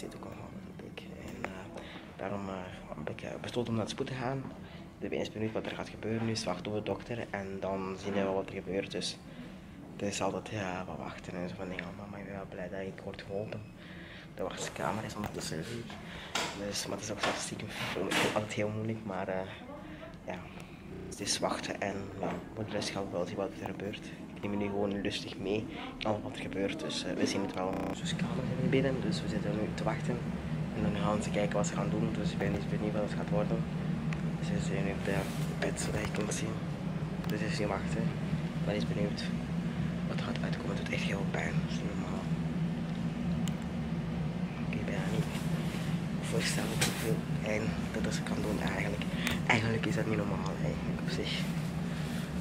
zit ook al ik. En uh, daarom uh, heb ik uh, besloten om naar de spoed te gaan. De ben eens benieuwd wat er gaat gebeuren nu, wachten op de dokter en dan zien we wat er gebeurt. Dus het is altijd ja, wat wachten en zo van dingen allemaal, maar ik ben wel blij dat ik word geholpen. De wachtkamer is ondertussen leeg. Dus, maar het is ook stiekem altijd heel moeilijk, maar ja, het is wachten en ja, voor de rest gaan we wel zien wat er gebeurt. Ik neem nu gewoon lustig mee alles wat er gebeurt. Dus uh, we zien het wel. Onze kamer in binnen, dus we zitten nu te wachten. En dan gaan ze kijken wat ze gaan doen. Dus ik ben niet benieuwd wat het gaat worden. Dus we zijn nu op de bed zodat je kunt zien. Dus is niet wachten. Ik ben eens benieuwd wat er gaat uitkomen. Het doet echt heel pijn. Dat is niet normaal. Ik weet bijna niet voorstellen hoeveel pijn dat ze kan doen eigenlijk. Eigenlijk is dat niet normaal eigenlijk op zich.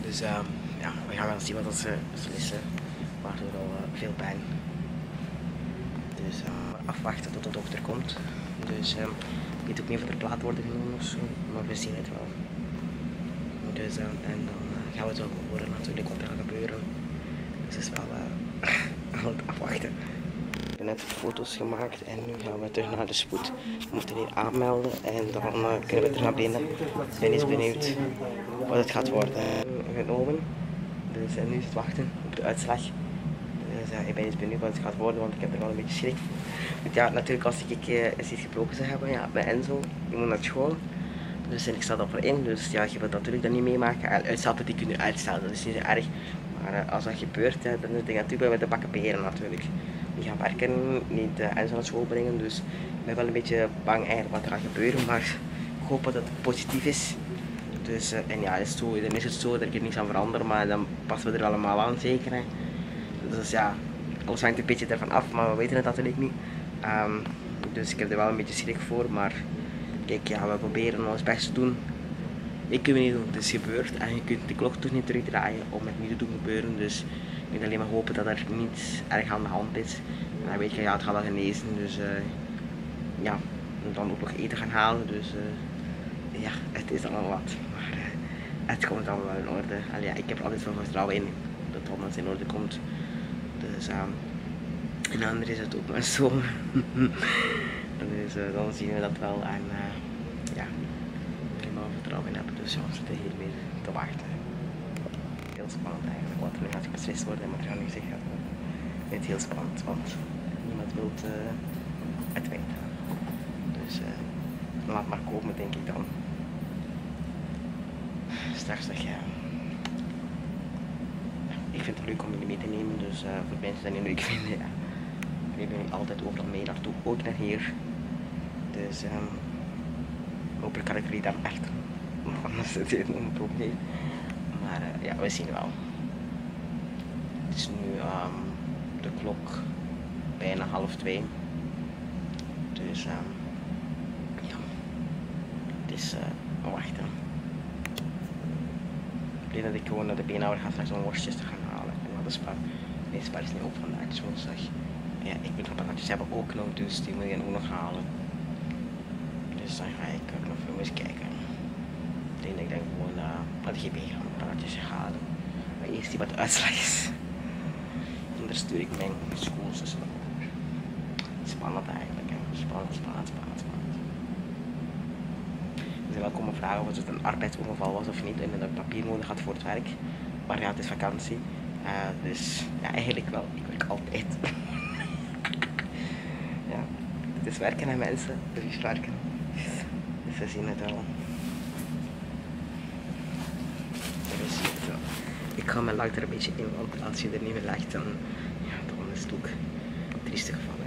Dus uh, ja, we gaan wel zien wat ze beslissen. Het al uh, veel pijn. Dus uh, afwachten tot de dokter komt. Dus uh, ik weet ook niet of er plaat worden genomen of zo, maar we zien het wel. Dus en dan gaan we het wel horen natuurlijk wat er gaat gebeuren. Dus het is wel afwachten. Ik heb net foto's gemaakt en nu gaan we terug naar de spoed. We moeten hier aanmelden en dan kunnen we terug naar binnen. Ik ben eens benieuwd wat het gaat worden. Genomen. Dus en nu is het wachten op de uitslag. Dus uh, ik ben eens benieuwd wat het gaat worden, want ik heb er wel een beetje schrik voor. Ja, natuurlijk als ik eens iets gebroken zou hebben, ja, bij Enzo, ik moet naar school. Dus en ik sta ervoor in, dus ja, je wilt natuurlijk dat niet meemaken. Uitstappen die kunnen uitstellen, dat is niet zo erg. Maar als dat gebeurt, dan is het natuurlijk met de bakken peren natuurlijk. Die gaan werken, niet uh, Enzo naar school brengen, dus ik ben wel een beetje bang eigenlijk wat er gaat gebeuren. Maar ik hoop dat het positief is. Dus, en ja, is zo, dan is het zo dat ik er niets aan verander, maar dan passen we er allemaal aan zeker. Hè. Dus ja, alles hangt een beetje ervan af, maar we weten het natuurlijk niet. Um, dus ik heb er wel een beetje schrik voor, maar kijk, ja, we proberen ons best te doen. Ik weet niet hoe het is gebeurd en je kunt de klok toch niet terugdraaien om het niet te doen gebeuren. Dus ik moet alleen maar hopen dat er niets erg aan de hand is. En dan weet je, ja, het gaat wel genezen, dus uh, ja, en dan ook nog eten gaan halen. Dus uh, ja, het is allemaal wat. Maar uh, het komt allemaal wel in orde. Ja, ik heb er altijd veel vertrouwen in dat allemaal in orde komt. Dus um, en anders is het ook maar zo. dus uh, dan zien we dat wel en uh, ja, ik er wel vertrouwen in hebben. Dus ja, we zitten hier meer te wachten. Heel spannend eigenlijk wat er nu gaat beslist worden en wat er gaat nu worden. Het is heel spannend, want niemand wil het weten. Dus laat maar komen denk ik dan. Straks zeg je. Ik vind het leuk om jullie mee te nemen, dus uh, voor mensen die het leuk vinden, ja. Ik ben altijd overal mee naartoe, ook naar hier. Dus um, hopelijk kan ik jullie dan echt anders zit het een probleem. Maar uh, ja, we zien wel. Het is nu um, de klok bijna half twee. Dus um, ja, het is uh, wachten. Denk dat ik gewoon naar de beenhouwer ga straks om worstjes te gaan halen. En dat is spar. Nee, spar is niet op vandaag, dus woensdag. Ja, ik moet nog patatjes hebben ook nog, dus die moet je ook nog halen. Dus dan ga ik ook nog eens kijken. Ik denk dat ik dan gewoon uh, naar de GB ga patatjes halen. Maar eerst die wat uitslag is. Dan stuur ik mijn schoolzussen over. Spannend eigenlijk, hè. Spannend, spannend, spannend, spannend. Ze zijn wel komen vragen of het een arbeidsongeval was of niet en ik papier nodig had voor het werk. Maar ja, het is vakantie. Uh, dus ja, eigenlijk wel. Ik werk altijd. ja, het is werken aan mensen. Het is werken. Dus we zien het wel. Ik ga mijn lag er een beetje in, want als je er niet meer legt, dan, ja, dan is het ook trieste gevallen.